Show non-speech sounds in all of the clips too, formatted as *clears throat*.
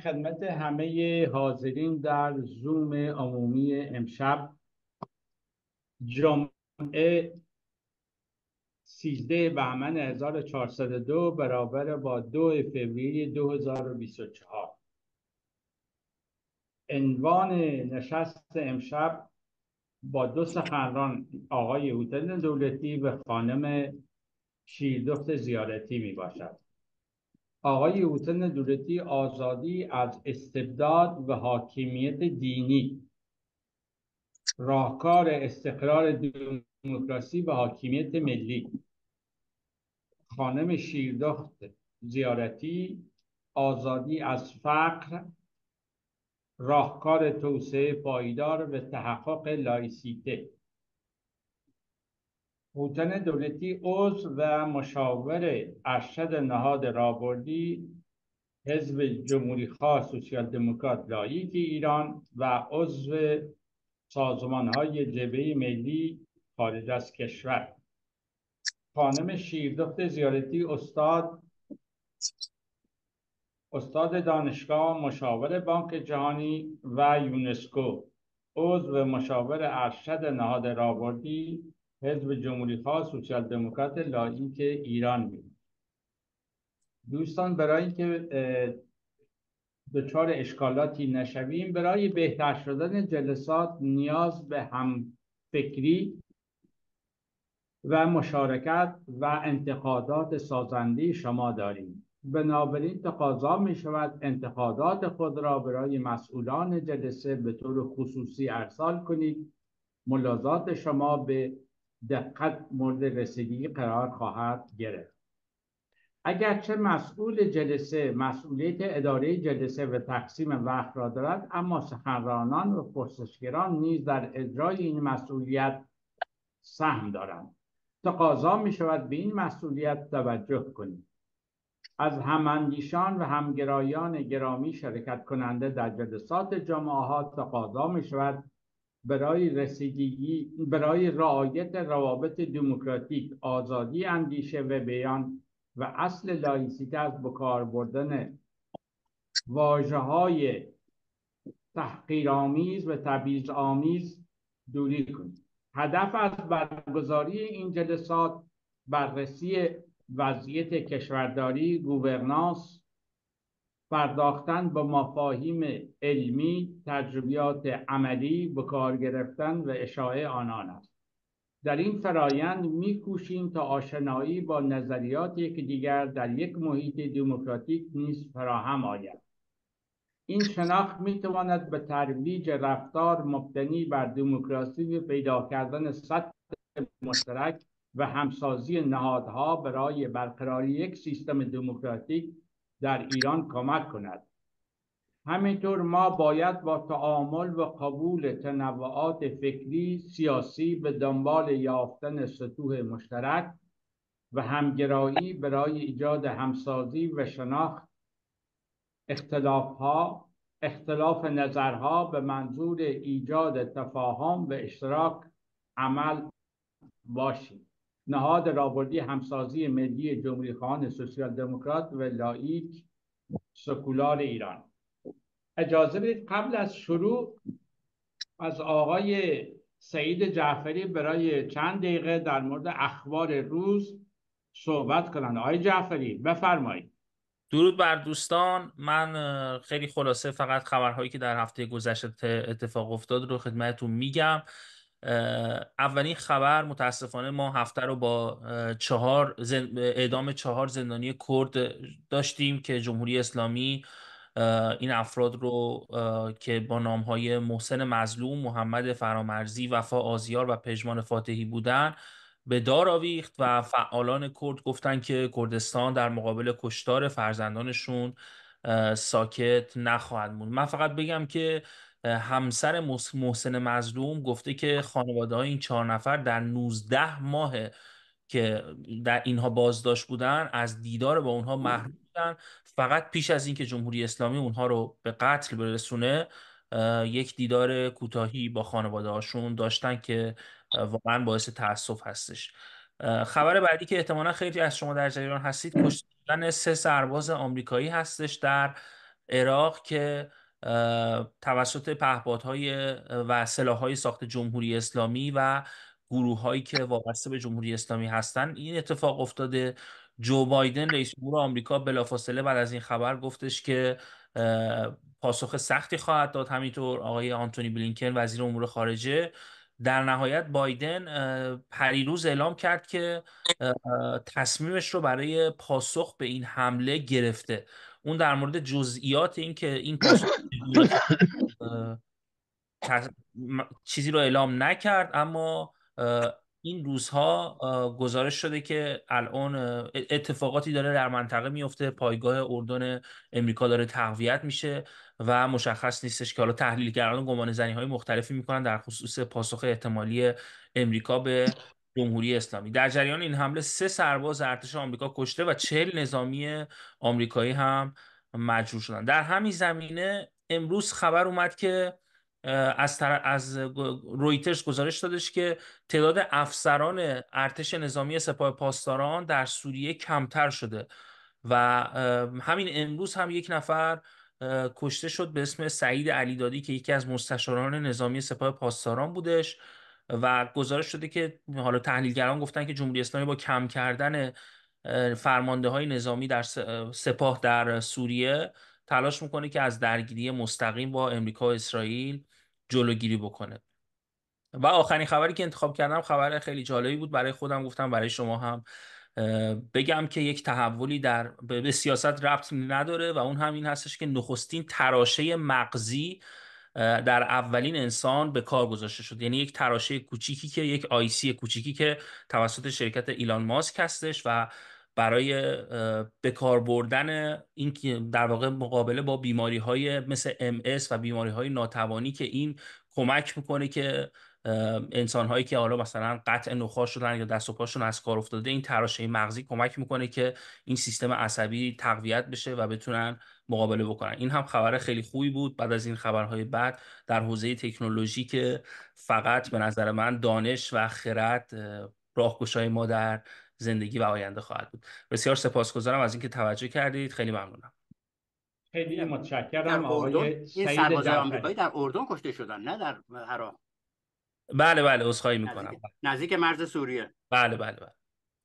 خدمت همه حاضرین در زوم عمومی امشب. جمعه 13 بهمن 1402 برابر با 2 فوریه 2024 عنوان نشست امشب با دو سخنران آقای هوتن دولتی و خانم شیردخت زیارتی می باشد آقای حسین دولتی آزادی از استبداد و حاکمیت دینی راهکار استقرار دموکراسی و حاکمیت ملی. خانم شیردخت زیارتی آزادی از فقر راهکار توسعه پایدار و تحقق لایسیته. هوتن دولتی عضو و مشاور ارشد نهاد راهبردی حزب جمهوری خواه سوسیال دموکرات لائیک ایران و عضو سازمان های جبهه ملی خارج از کشور. خانم شیردخت زیارتی استاد استاد دانشگاه مشاور بانک جهانی و یونسکو. عضو مشاور ارشد نهاد رابردی حزب جمهوری خواه سوسیال دموکرات لایک ایران می دوستان برای اینکه دچار اشکالاتی نشویم برای بهتر شدن جلسات نیاز به هم فکری و مشارکت و انتقادات سازنده شما داریم. بنابراین تقاضا می شود انتقادات خود را برای مسئولان جلسه به طور خصوصی ارسال کنید. ملاحظات شما به دقت مورد رسیدگی قرار خواهد گرفت. اگرچه مسئول جلسه مسئولیت اداره جلسه و تقسیم وقت را دارد اما سخنرانان و پرسشگران نیز در اجرای این مسئولیت سهم دارند. تقاضا می شود به این مسئولیت توجه کنید از هماندیشان و همگرایان گرامی شرکت کننده در جلسات جامعه تقاضا می شود برای رسیدگی برای رعایت روابط دموکراتیک آزادی اندیشه و بیان و اصل لایسیته از بکار بردن واجه های تحقیرآمیز و تبعیض آمیز دوری کنید هدف از برگزاری این جلسات بررسی وضعیت کشورداری گوورنانس پرداختن به مفاهیم علمی تجربیات عملی به کار گرفتن و اشاعه آنان است. در این فرایند میکوشیم تا آشنایی با نظریات یک دیگر در یک محیط دموکراتیک نیز فراهم آید. این شناخت می‌تواند به ترویج رفتار مبتنی بر دموکراسی و پیدا کردن سطح مشترک و همسازی نهادها برای برقراری یک سیستم دموکراتیک در ایران کمک کند. همینطور ما باید با تعامل و قبول تنوعات فکری سیاسی به دنبال یافتن سطوح مشترک و همگرایی برای ایجاد همسازی و شناخت. اختلافها اختلاف نظرها به منظور ایجاد تفاهم و اشتراک عمل باشیم. نهاد رابردی همسازی ملی جمهوری خواهان سوسیال دموکرات و لایک سکولار ایران. اجازه بدید قبل از شروع از آقای سعید جعفری برای چند دقیقه در مورد اخبار روز صحبت کنند. آقای جعفری بفرمایید. درود بر دوستان. من خیلی خلاصه فقط خبرهایی که در هفته گذشته اتفاق افتاد رو خدمتتون میگم. اولین خبر متاسفانه ما هفته رو با چهار اعدام چهار زندانی کرد داشتیم که جمهوری اسلامی این افراد رو که با نام های محسن مظلوم، محمد فرامرزی، وفا آزیار و پژمان فاتحی بودن به دار آویخت و فعالان کرد گفتن که کردستان در مقابل کشتار فرزندانشون ساکت نخواهد موند. من فقط بگم که همسر محسن مظلوم گفته که خانواده های این چهار نفر در 19 ماه که در اینها بازداشت بودن از دیدار با اونها محروم بودن. فقط پیش از اینکه جمهوری اسلامی اونها رو به قتل برسونه یک دیدار کوتاهی با خانواده هاشون داشتن که واقعا باعث تاسف هستش. خبر بعدی که احتمالا خیلی از شما در جریان هستید کشتن سه سرباز آمریکایی هستش در عراق که توسط پهپادهای و سلاحهای ساخت جمهوری اسلامی و گروه هایی که وابسته به جمهوری اسلامی هستند این اتفاق افتاده. جو بایدن رئیس جمهور آمریکا بلافاصله بعد از این خبر گفتش که پاسخ سختی خواهد داد. همینطور آقای آنتونی بلینکن وزیر امور خارجه. در نهایت بایدن پریروز اعلام کرد که تصمیمش رو برای پاسخ به این حمله گرفته. اون در مورد جزئیات این که این پاسخ *clears throat* *laughs* چیزی رو اعلام نکرد اما این روزها گزارش شده که الان اتفاقاتی داره در منطقه میفته پایگاه اردن امریکا داره تقویت میشه و مشخص نیستش که حالا تحلیلگران گمان زنی های مختلفی می‌کنن در خصوص پاسخ احتمالی امریکا به جمهوری اسلامی. در جریان این حمله سه سرباز ارتش آمریکا کشته و چهل نظامی آمریکایی هم مجروح شدن. در همین زمینه امروز خبر اومد که از, از رویترز گزارش دادش که تعداد افسران ارتش نظامی سپاه پاسداران در سوریه کمتر شده و همین امروز هم یک نفر کشته شد به اسم سعید علیدادی که یکی از مستشاران نظامی سپاه پاسداران بودش و گزارش شده که حالا تحلیلگران گفتن که جمهوری اسلامی با کم کردن فرمانده های نظامی در سپاه در سوریه تلاش می‌کنه که از درگیری مستقیم با امریکا و اسرائیل جلوگیری بکنه. و آخرین خبری که انتخاب کردم خبر خیلی جالبی بود. برای خودم گفتم برای شما هم. بگم که یک تحولی در به سیاست ربط نداره و اون هم این هستش که نخستین تراشه مغزی در اولین انسان به کار گذاشته شد. یعنی یک تراشه کوچیکی که یک آیسی کوچیکی که توسط شرکت ایلان ماسک هستش و برای بکار بردن این در واقع مقابله با بیماری های مثل MS و بیماری های ناتوانی که این کمک می‌کنه که انسان هایی که حالا مثلا قطع نخاع شدن یا دست و پاشون از کار افتاده این تراشه مغزی کمک می‌کنه که این سیستم عصبی تقویت بشه و بتونن مقابله بکنن. این هم خبر خیلی خوبی بود. بعد از این خبرهای بعد در حوزه تکنولوژی که فقط به نظر من دانش و خرد راهگشای ما در زندگی و آینده خواهد بود. بسیار سپاسگزارم از اینکه توجه کردید. خیلی ممنونم. خیلی متشکرم آقای سربازای آمریکایی در اردن کشته شدن نه در عراق بله بله عذرخواهی می‌کنم. نزدیک, نزدیک مرز سوریه. بله بله بله.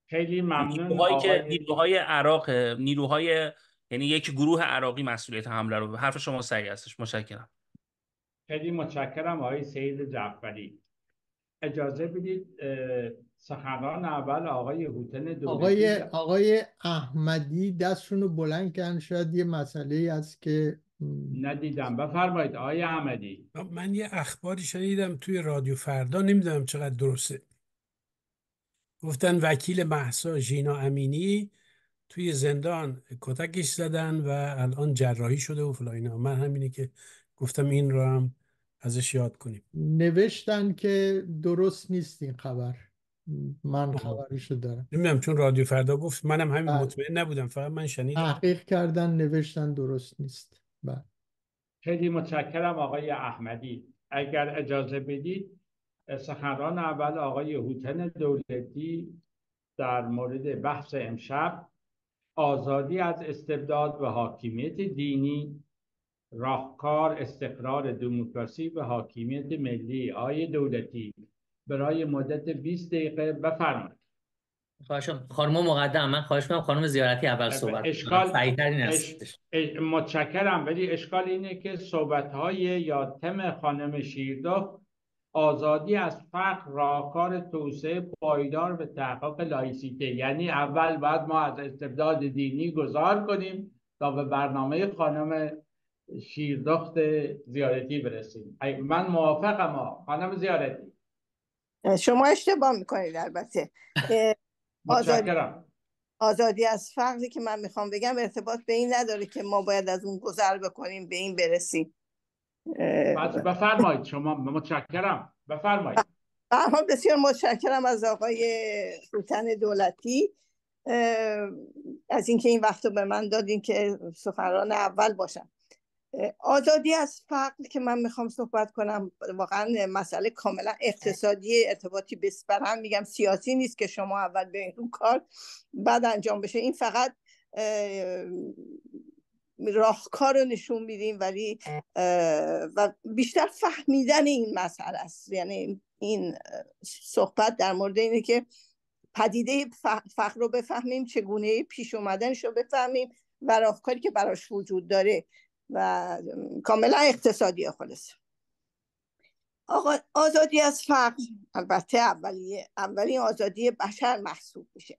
خیلی ممنون نیروهایی که نیروهای عراق نیروهای یعنی یک گروه عراقی مسئولیت حمله رو حرف شما صحیح هستش. متشکرم. خیلی متشکرم آقای سید جعفری. اجازه بدید سخنران اول آقای هوتن دولتی آقای آقای احمدی دستشون رو بلند کردن. شاید یه مسئله است که ندیدم. بفرمایید آقای احمدی. من یه اخباری شنیدم توی رادیو فردا. نمی‌دونم چقدر درسته. گفتن وکیل محسا ژینا امینی توی زندان کتکش زدن و الان جراحی شده و فلاینا من همینه که گفتم این رو هم ازش یاد کنیم. نوشتن که درست نیست این خبر. من خبرشو دارم. نمی‌دونم چون رادیو فردا گفت منم همین بله. مطمئن نبودم فقط من شنیدم. تحقیق کردن نوشتن درست نیست. بله. خیلی متشکرم آقای احمدی. اگر اجازه بدید سخنران اول آقای هوتن دولتی در مورد بحث امشب آزادی از استبداد و حاکمیت دینی راهکار استقرار دموکراسی و حاکمیت ملی آی دولتی. برای مدت 20 دقیقه بفرمایید خواهشم خانم مقدم من خواهش می‌کنم خانم زیارتی اول صحبت اشکال اش... متشکرم ولی اشکال اینه که صحبت های یا تم خانم شیردخت آزادی از فقر راهکار توسعه پایدار به تحقق لایسیته. یعنی اول باید ما از استبداد دینی گذار کنیم تا به برنامه خانم شیردخت زیارتی برسیم. من موافقم خانم زیارتی. شما اشتباه می‌کنید البته. آزادی, آزادی از فقری که من می‌خوام بگم ارتباط به این نداره که ما باید از اون گذر بکنیم به این برسیم. بفرمایید شما. متشکرم. بفرمایید. بسیار متشکرم از آقای سلطان دولتی. از اینکه این وقت رو به من دادین که سخنران اول باشم. آزادی از فقر که من می‌خوام صحبت کنم واقعا مسئله کاملا اقتصادی ارتباطی بسپرم میگم سیاسی نیست که شما اول به اون کار بعد انجام بشه. این فقط راهکار رو نشون میدیم ولی و بیشتر فهمیدن این مسئله است. یعنی این صحبت در مورد اینه که پدیده فقر رو بفهمیم چگونه پیش اومدنش رو بفهمیم و راهکاری که براش وجود داره. و کاملا اقتصادی خلاص آقا آزادی از فقر البته اولیه اولین آزادی بشر محسوب میشه.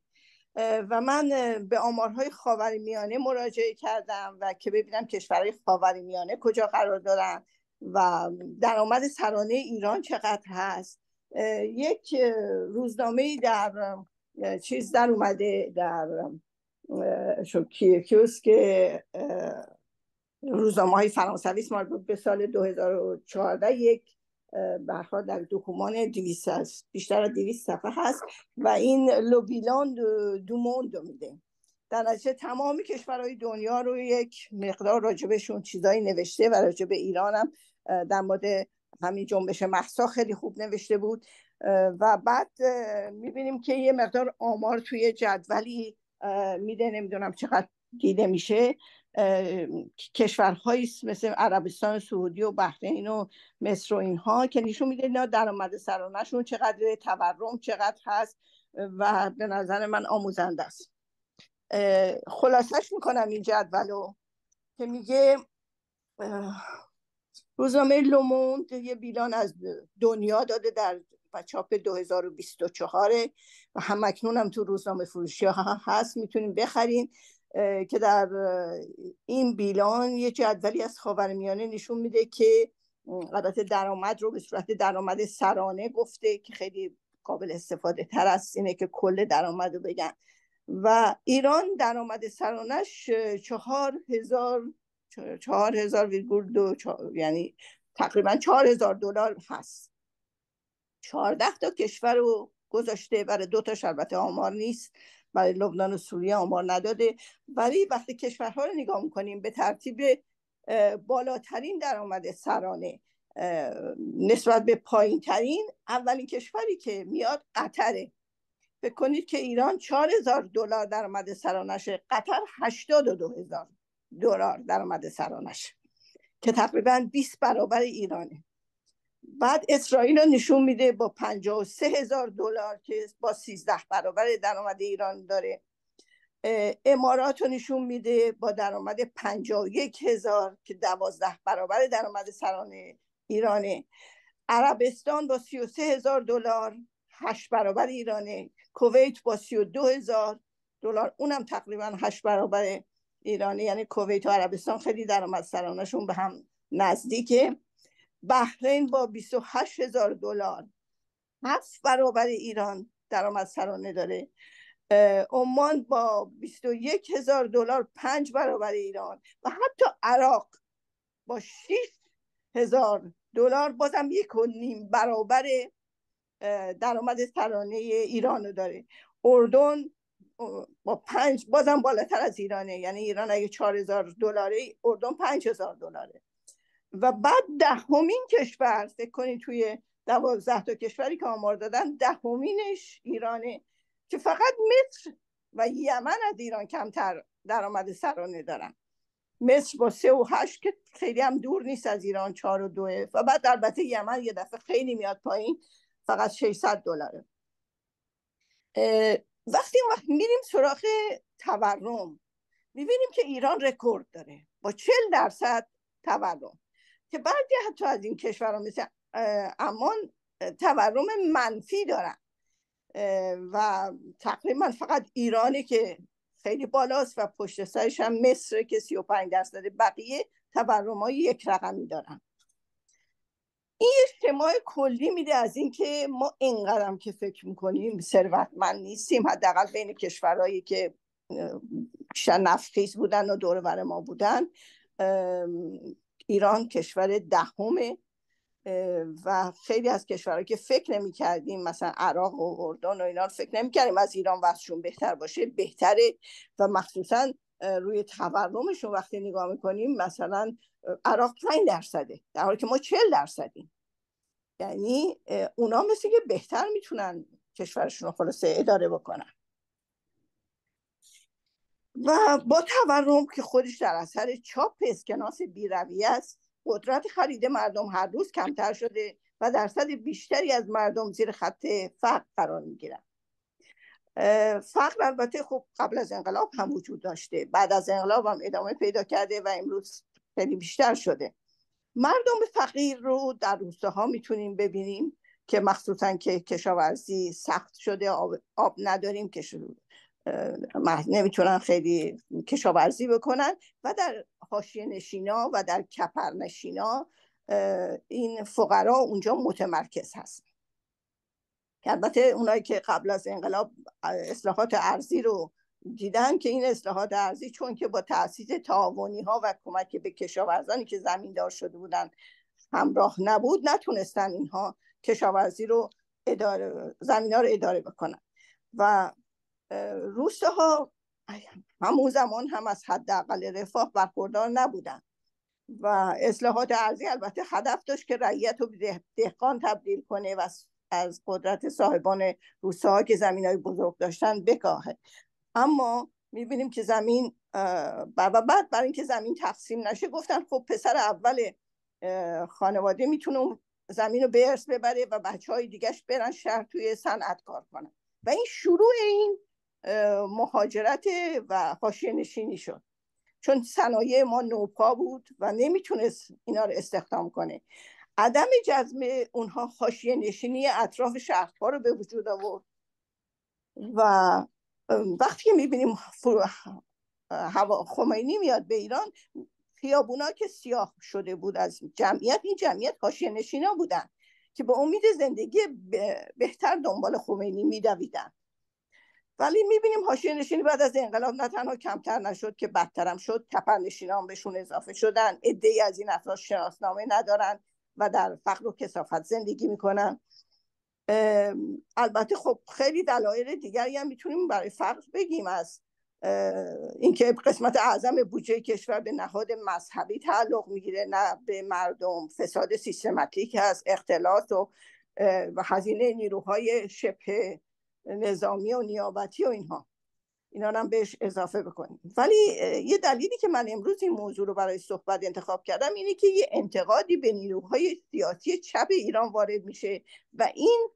و من به آمارهای خاورمیانه مراجعه کردم و که ببینم کشورهای خاورمیانه کجا قرار دارن و درآمد سرانه ایران چقدر هست. یک روزنامه در چیز در اومده در که روزنامه های فرانسوی مربوط به سال 2014 یک برها در دکومان دویست هست. بیشتر از دویست صفحه هست و این لوبیلان دو موند میده. در نتیجه تمامی کشورهای دنیا رو یک مقدار راجبشون چیزایی نوشته و راجب ایران هم در مورد همین جنبش محسا خیلی خوب نوشته بود. و بعد می‌بینیم که یه مقدار آمار توی جدولی میده. نمی‌دونم چقدر دیده میشه. کشورهایی مثل عربستان سعودی و بحرین و مصر و اینها که نشون میده اینا درآمد سرانهشون چقدر تورم چقدر هست و به نظر من آموزنده است. خلاصش می‌کنم این جدولو که میگه روزنامه لوموند یه بیلان از دنیا داده در چاپ 2024 و هم اکنون هم تو روزنامه فروشی ها هست. می‌تونیم بخرین. که در این بیلان یه جدولی از خاورمیانه نشون میده که البته درآمد رو به صورت درآمد سرانه گفته که خیلی قابل استفاده تر است. اینه که کل درآمد رو بگن. و ایران درآمد سرانش چهار هزار چهار هزار ویرگول دو یعنی تقریبا چهار هزار دلار هست. چهارده تا کشور رو گذاشته برای دو تا البته آمار نیست. برای لبنان و سوریه آمار نداده. ولی وقتی کشورها رو نگاه می‌کنیم به ترتیب بالاترین درآمد سرانه نسبت به پایین ترین اولین کشوری که میاد قطره. فکر کنید که ایران چهار هزار دلار درآمد سرانشه قطر هشتاد و دو هزار دلار درآمد سرانش که تقریبا 20 برابر ایرانه. بعد اسرائیل رو نشون میده با 53 هزار دلار که با 13 برابر درآمد ایران داره. امارات رو نشون میده با درآمد 51 هزار که 12 برابر درآمد سرانه ایرانه. عربستان با 33 هزار دلار 8 برابر ایرانه. کویت با 32 هزار دلار اونم تقریبا 8 برابر ایرانه. یعنی کویت و عربستان خیلی درآمد سرانهشون به هم نزدیکه. بحرین با 28 هزار دلار. هفت برابر ایران درآمد سرانه داره. عمان با 21 هزار دلار پنج برابر ایران. و حتی عراق با 6 هزار دلار بازم یک و نیم برابر درآمد سرانه ایران رو داره. اردن با پنج بازم بالاتر از ایرانه. یعنی ایران اگه چهار هزار دلاره اردن پنج هزار دلاره. و بعد دهمین کشور فکر کنید توی دوازده تا کشوری که آمار دادن دهمینش ایرانه که فقط مصر و یمن از ایران کمتر درآمد سرانه دارن. مصر با سه و هشت که خیلی هم دور نیست از ایران چهار و دوه. و بعد البته یمن یه دفعه خیلی میاد پایین فقط 600 دلاره. وقتی وقت میریم سراغ تورم می‌بینیم که ایران رکورد داره. با 40 درصد تورم. که بعضی حتی از این کشورها مثل امان تورم منفی دارن. و تقریبا فقط ایرانه که خیلی بالاست و پشت سرش هم مصر که 35 درصد بقیه تورم های یک رقمی دارن. این اجتماع کلی میده از اینکه ما اینقدرم که فکر می‌کنیم ثروتمند نیستیم. حداقل بین کشورهایی که بیشتر نفتخیز بودن و دور ما بودن. ایران کشور دهمه و خیلی از کشورهایی که فکر نمی کردیم مثلا عراق و اردن و اینا رو فکر نمی کردیم از ایران وضعشون بهتر باشه بهتره. و مخصوصا روی تورمشون وقتی نگاه می‌کنیم مثلا عراق 5 درصده در حالی که ما 40 درصدیم. یعنی اونا مثل که بهتر می‌تونن کشورشون رو خلاصه اداره بکنن. و با تورم که خودش در اثر چاپ اسکناس بیروی است قدرت خرید مردم هر روز کمتر شده و درصد بیشتری از مردم زیر خط فقر قرار می‌گیرن فقر البته خب قبل از انقلاب هم وجود داشته. بعد از انقلاب هم ادامه پیدا کرده و امروز خیلی بیشتر شده. مردم فقیر رو در روستاها می‌تونیم ببینیم که مخصوصا که کشاورزی سخت شده آب, آب نداریم که نمی‌تونن خیلی کشاورزی بکنن و در حاشیه نشینا و در کپر نشینا این فقرا اونجا متمرکز هستن. که البته اونایی که قبل از انقلاب اصلاحات ارزی رو دیدن که این اصلاحات ارزی چون که با تاسیس تعاونی ها و کمک به کشاورزانی که زمیندار شده بودن همراه نبود نتونستن اینها کشاورزی رو اداره زمین ها رو اداره بکنن. و روسته ها همون زمان هم از حداقل رفاه برخوردار نبودن. و اصلاحات ارزی البته هدف داشت که رعیت رو به دهقان تبدیل کنه و از قدرت صاحبان روستاها که زمین های بزرگ داشتن بکاهه. اما می‌بینیم که زمین و بعد برای اینکه زمین تقسیم نشه گفتن خب پسر اول خانواده می‌تونه زمین رو به ارث ببره و بچه های دیگهش برن شهر توی صنعت کار کنن. و این شروع این مهاجرت و حاشیه نشینی شد. چون صنایع ما نوپا بود و نمی‌تونست اینا رو استخدام کنه. عدم جزم اونها حاشیه نشینی اطراف شهرها رو به وجود آورد. و وقتی می‌بینیم هوا خمینی میاد به ایران خیابونا که سیاه شده بود از جمعیت این جمعیت حاشیه نشینا بودن که به امید زندگی بهتر دنبال خمینی میدویدن. ولی می‌بینیم حاشیه نشینی بعد از انقلاب نه تنها کمتر نشد که بدترم شد کپر نشینان بهشون اضافه شدن ای از این افراد شناسنامه ندارن و در فقر و کسافت زندگی می‌کنن. البته خب خیلی دلایل دیگری هم می‌تونیم برای فقر بگیم از اینکه قسمت اعظم بودجه کشور به نهاد مذهبی تعلق می‌گیره نه به مردم. فساد سیستماتیک هست اختلاط و و هزینه نیروهای شبه نظامی و نیابتی و اینها. اینا هم بهش اضافه بکنیم. ولی یه دلیلی که من امروز این موضوع رو برای صحبت انتخاب کردم اینه که یه انتقادی به نیروهای سیاسی چپ ایران وارد میشه و این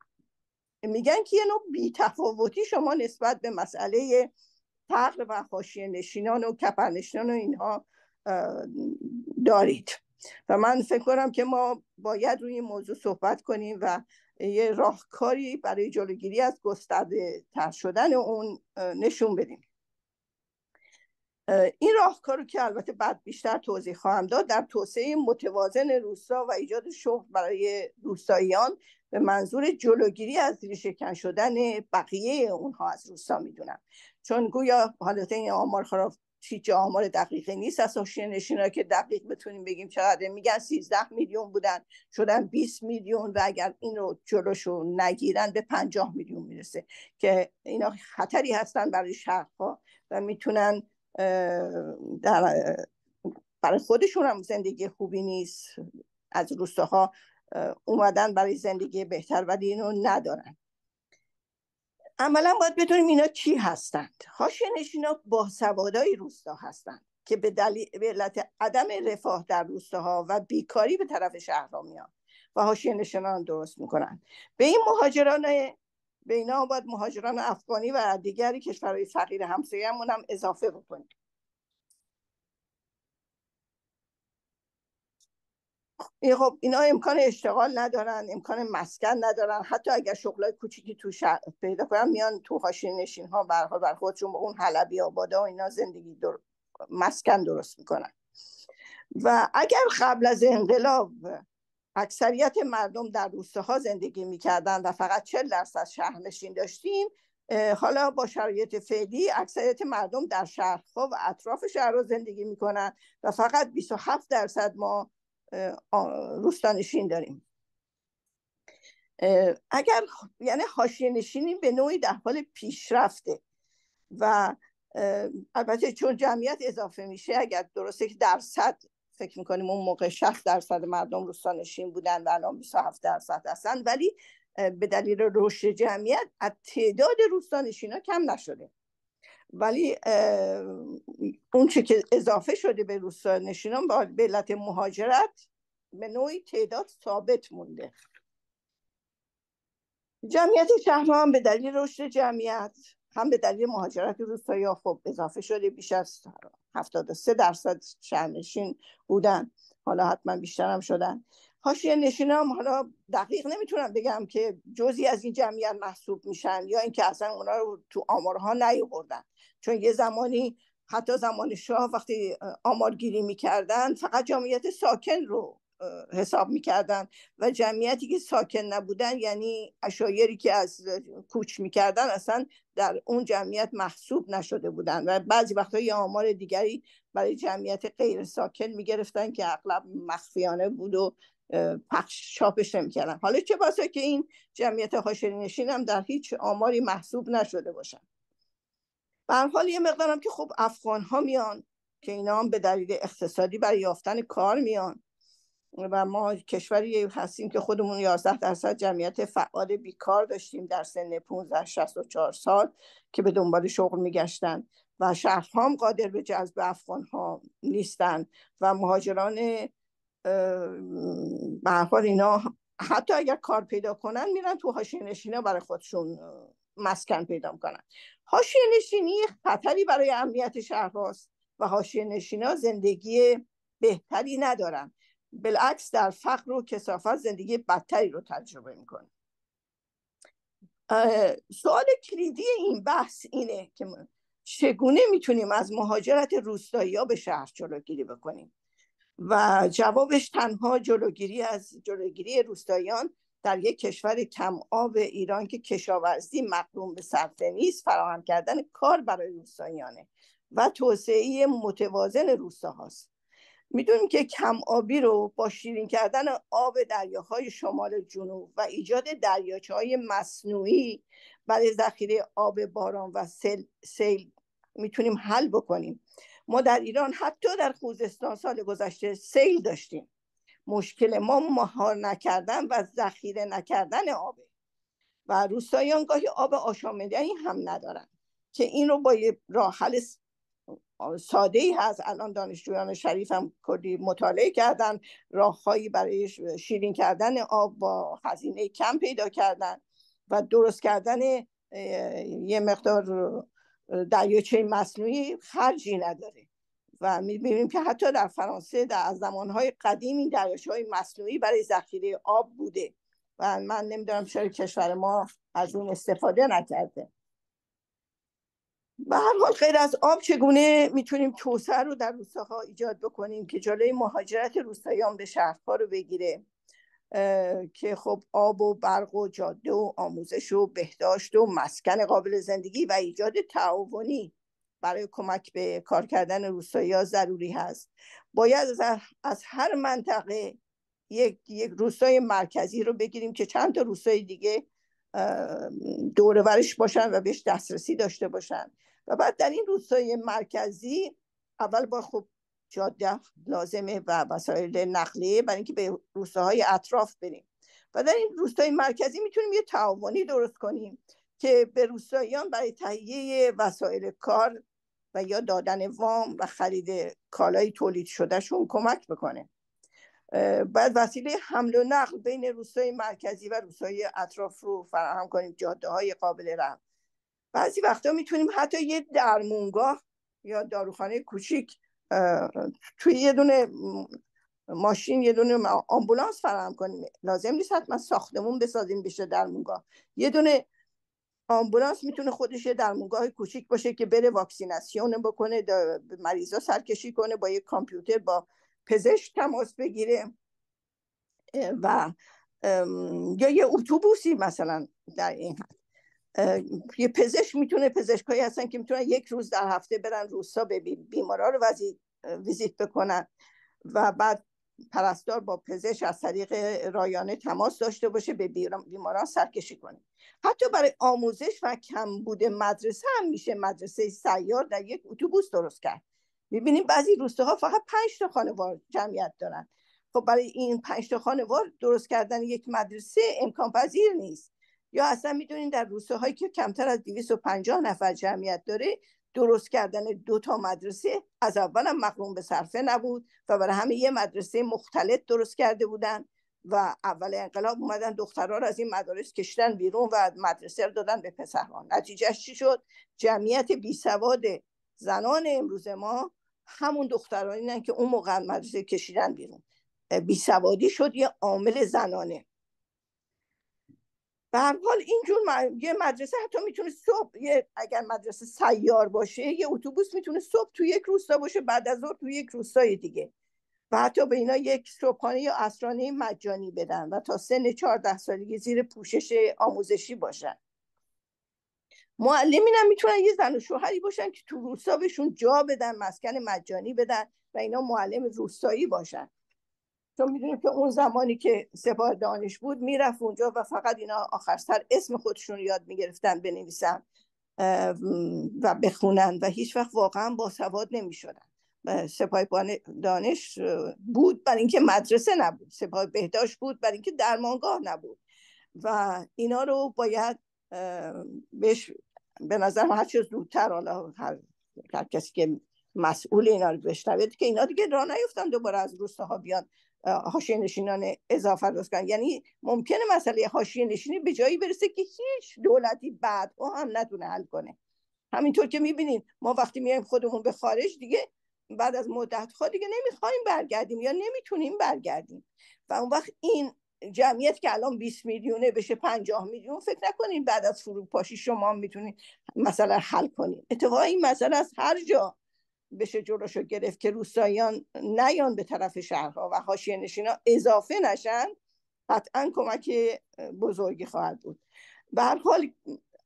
میگن که یه نوع بیتفاوتی شما نسبت به مسئله فقر و حاشیه نشینان و کپرنشینان و اینها دارید. و من فکر کنم که ما باید روی این موضوع صحبت کنیم و یه راهکاری برای جلوگیری از گسترده تر شدن اون نشون بدیم. این راهکار رو که البته بعد بیشتر توضیح خواهم داد در توسعه متوازن روستا و ایجاد شغل برای روستاییان به منظور جلوگیری از شکن شدن بقیه اونها از روستا می‌دونم. چون گویا حالت این آمار هیچ آمار دقیقی نیست. از حاشیه نشینا که دقیق بتونیم بگیم چقدر میگن 13 میلیون بودن شدن 20 میلیون و اگر این رو جلوشو نگیرن به 50 میلیون می‌رسه که اینا خطری هستن برای شهرها و می‌تونن در برای خودشون هم زندگی خوبی نیست. از روستاها اومدن برای زندگی بهتر ولی اینو ندارن. عملا باید بدونیم اینا چی هستند. حاشیه نشینا با سوادای روستا هستند که به دلیل علت عدم رفاه در روستاها و بیکاری به طرف شهرها میان و حاشیه نشینان درست می‌کنن. به این مهاجران به اینا باید مهاجران افغانی و دیگری کشورهای فقیر همسایه‌مون هم اضافه بکنیم. خب اینا امکان اشتغال ندارن امکان مسکن ندارن. حتی اگر شغلای کوچیکی تو پیدا کنن میان تو حاشیه نشین ها برها بر خودشون اون حلبی آباده و اینا زندگی در... مسکن درست می‌کنن. و اگر قبل از انقلاب اکثریت مردم در ها زندگی می‌کردن و فقط 40 درصد شهرنشین داشتیم حالا با شرایط فعلی اکثریت مردم در شهرها و اطراف شهرها زندگی می‌کنن و فقط 27 درصد ما روستانشین داریم. اگر یعنی حاشیه نشینی به نوعی در حال پیشرفته و البته چون جمعیت اضافه میشه اگر درسته که درصد فکر می‌کنیم اون موقع 60 درصد مردم روستانشین بودن و الان 27 درصد هستن ولی به دلیل رشد جمعیت از تعداد روستانشینا کم نشده. ولی اون چه که اضافه شده به روستا نشینان به علت مهاجرت به نوعی تعداد ثابت مونده. جمعیت شهرها هم به دلیل رشد جمعیت هم به دلیل مهاجرت روستایی ها خب اضافه شده بیش از 73 درصد شهرنشین بودن. حالا حتما بیشتر هم شدن. حاشیه نشین هم حالا دقیق نمی‌تونم بگم که جزی از این جمعیت محسوب میشن یا اینکه اصلا اونا رو تو آمارها نیاوردن. چون یه زمانی حتی زمان شاه وقتی آمارگیری می‌کردن فقط جمعیت ساکن رو حساب می‌کردن و جمعیتی که ساکن نبودن یعنی اشایری که از کوچ می‌کردن اصلا در اون جمعیت محسوب نشده بودن و بعضی وقتا یه آمار دیگری برای جمعیت غیر ساکن می‌گرفتن که اغلب مخفیانه بود و پخش چاپش نمی‌کردن. حالا چه باسا که این جمعیت حاشیه نشین هم در هیچ آماری محسوب نشده باشن. به حال یه مقدارم که خب افغان ها میان که اینا هم به دلیل اقتصادی برای یافتن کار میان. و ما کشوری هستیم که خودمون 11 درصد جمعیت فعال بیکار داشتیم در سن 15 64 سال که به دنبال شغل میگشتن و شهرها هم قادر به جذب افغان ها نیستن و مهاجران به حال اینا حتی اگر کار پیدا کنن میرن تو حاشیه نشینی برای خودشون مسکن پیدا کنن حاشیه نشینی خطری برای امنیت شهرهاست و حاشیه نشینا زندگی بهتری ندارن. بالعکس در فقر و کسافت زندگی بدتری رو تجربه می‌کنه. سوال کلیدی این بحث اینه که چگونه می‌تونیم از مهاجرت روستایی به شهر جلوگیری بکنیم؟ و جوابش تنها جلوگیری از جلوگیری روستاییان در یک کشور کم آب ایران که کشاورزی مقروم به صرفه نیست فراهم کردن کار برای روستاییانه و توسعه متوازن روستاهاست. می‌دونیم که کم آبی رو با شیرین کردن آب دریاهای شمال جنوب و ایجاد دریاچه های مصنوعی برای ذخیره آب باران و سیل, سیل می‌تونیم حل بکنیم. ما در ایران حتی در خوزستان سال گذشته سیل داشتیم. مشکل ما مهار نکردن و ذخیره نکردن آبه و روستاییان گاهی آب آشامیدنی هم ندارن. که این رو با یه راه حل ساده ای هست. الان دانشجویان شریف هم کلی مطالعه کردن. راههایی برای شیرین کردن آب با هزینه کم پیدا کردن. و درست کردن یه مقدار دریاچه مصنوعی خرجی نداره. و می‌بینیم که حتی در فرانسه در زمانهای قدیم این دریاچه های مصنوعی برای ذخیره آب بوده. و من نمی‌دونم چرا کشور ما از اون استفاده نکرده. به هر حال غیر از آب چگونه می‌تونیم توسعه رو در روستاها ایجاد بکنیم که جلوی مهاجرت روستاییان به شهرها رو بگیره؟ که خب آب و برق و جاده و آموزش و بهداشت و مسکن قابل زندگی و ایجاد تعاونی برای کمک به کار کردن روستایی ها ضروری هست. باید از هر منطقه یک, یک روستای مرکزی رو بگیریم که چند تا روستای دیگه دورورش باشن و بهش دسترسی داشته باشن. و بعد در این روستای مرکزی اول با خب جاده لازمه و وسایل نقلیه برای اینکه به روستاهای اطراف بریم. و در این روستای مرکزی می‌تونیم یه تعاونی درست کنیم که به روستاییان برای تهیه وسایل کار و یا دادن وام و خرید کالای تولید شدهشون کمک بکنه. باید وسیله حمل و نقل بین روستای مرکزی و روستای اطراف رو فراهم کنیم جاده های قابل رفت بعضی وقتا می‌تونیم حتی یه درمونگاه یا داروخانه کوچیک توی یه دونه ماشین یه دونه آمبولانس فراهم کنیم. لازم نیست حتما ساختمون بسازیم بشه درمونگاه یه دونه آمبولانس می‌تونه خودش یه درمونگاه کوچیک باشه که بره واکسیناسیون بکنه مریضا سرکشی کنه با یه کامپیوتر با پزشک تماس بگیره. و یا یه اتوبوسی مثلا در این حد. یه پزشک می‌تونه پزشکایی هستن که می‌تونن یک روز در هفته برن روستا به بیمارا رو ویزیت بکنن. و بعد پرستار با پزشک از طریق رایانه تماس داشته باشه به بیماران سرکشی کنه. حتی برای آموزش و کمبود مدرسه هم میشه مدرسه سیار در یک اتوبوس درست کرد. می‌بینیم بعضی روستاها فقط پنج تا خانوار جمعیت دارن. خب برای این پنج تا خانوار درست کردن یک مدرسه امکان پذیر نیست. یا اصلا می‌دونین در روستاهایی که کمتر از 250 نفر جمعیت داره درست کردن دو تا مدرسه از اولم مقرون به صرفه نبود و برای همه یه مدرسه مختلط درست کرده بودن و اول انقلاب اومدن دخترها رو از این مدارس کشتن بیرون و مدرسه رو دادن به پسرها. نتیجهش چی شد؟ جمعیت بی سواد زنان امروز ما همون دخترانی که اون موقع مدرسه کشیدن بیرون. بی سوادی شد یه عامل زنانه. به هر حال اینجور یه مدرسه حتی می‌تونه صبح یه اگر مدرسه سیار باشه یه اتوبوس می‌تونه صبح تو یک روستا باشه بعد از ظهر تو یک روستای دیگه. و حتی به اینا یک صبحانه یا اسرانه مجانی بدن و تا سن چهارده سالگی زیر پوشش آموزشی باشن. معلمین هم می‌تونن یه زن و شوهری باشن که تو روستا بهشون جا بدن مسکن مجانی بدن و اینا معلم روستایی باشن. چون می‌دونیم که اون زمانی که سپاه دانش بود می‌رفت اونجا و فقط اینا آخر سر اسم خودشون یاد می‌گرفتن بنویسن و بخونن و هیچ وقت واقعا با سواد نمی‌شدن سپاه دانش بود برای اینکه مدرسه نبود سپاه بهداشت بود برای اینکه درمانگاه نبود. و اینا رو باید بهش به نظر هر چیز زودتر حالا هر, هر کسی که مسئول اینا رو بشنوید که اینا دیگه راه نیفتن دوباره از روستاها بیان حاشیه نشینان اضافه درست کنن. یعنی ممکنه مسئله حاشیه نشینی به جایی برسه که هیچ دولتی بعد او هم نتونه حل کنه. همینطور که می‌بینین ما وقتی میایم خودمون به خارج دیگه بعد از مدت ها دیگه نمی‌خوایم برگردیم یا نمی‌تونیم برگردیم. و اون وقت این جمعیت که الان 20 میلیونه بشه 50 میلیون فکر نکنین بعد از فروپاشی شما می‌تونین مثلا حل کنین. اتفاقا این مسئله از هر جا بشه جلوشو گرفت که روستاییان نیان به طرف شهرها و حاشیه نشینا اضافه نشن قطعا کمک بزرگی خواهد بود. به هر حال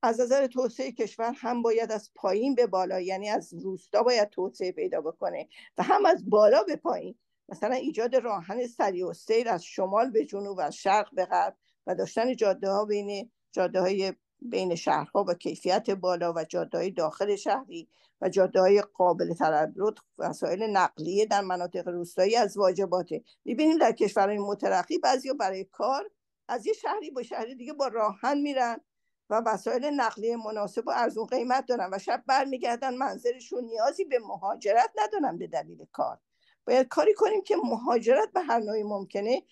از نظر توسعه کشور هم باید از پایین به بالا یعنی از روستا باید توسعه پیدا بکنه و هم از بالا به پایین. مثلا ایجاد راهن سری و سیر از شمال به جنوب و از شرق به غرب و داشتن جاده ها بین جاده های بین شهرها با کیفیت بالا و جاده های داخل شهری و جاده های قابل تردد وسایل نقلیه در مناطق روستایی از واجباته. می‌بینیم در کشورهای مترقی بعضی برای کار از یه شهری با شهری دیگه با راهن میرن و وسایل نقلیه مناسب و ارزون قیمت دارن و شب برمیگردن منظرشون نیازی به مهاجرت ندارن به دلیل کار. باید کاری کنیم که مهاجرت به هر نوعی ممکنه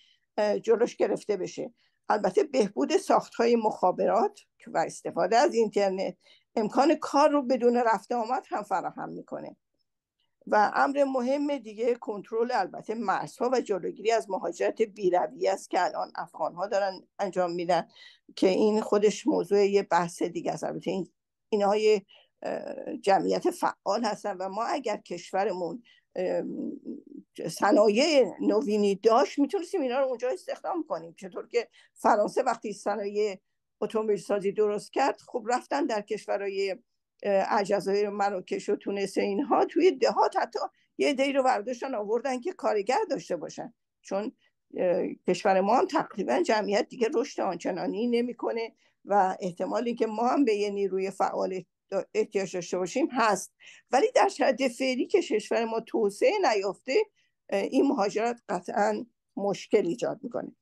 جلوش گرفته بشه. البته بهبود ساخت های مخابرات و استفاده از اینترنت امکان کار رو بدون رفته آمد هم فراهم می‌کنه. و امر مهم دیگه کنترل البته مرزها و جلوگیری از مهاجرت بیروی است که الان افغان ها دارن انجام میدن که این خودش موضوع یه بحث دیگه است. البته این اینها جمعیت فعال هستن و ما اگر کشورمون صنایع نوینی داشت می‌تونستیم اینا رو اونجا استخدام کنیم. چطور که فرانسه وقتی صنایع اتومبیل سازی درست کرد خب رفتن در کشورهای الجزایر مراکش و تونس اینها توی دهات حتی یه دی رو برداشتن آوردن که کارگر داشته باشن. چون کشور ما هم تقریبا جمعیت دیگه رشد آنچنانی نمی‌کنه و احتمالی که ما هم به یه نیروی فعال احتیاج داشته باشیم هست. ولی در شرایط فعلی که کشور ما توسعه نیافته این مهاجرت قطعا مشکل ایجاد می‌کنه.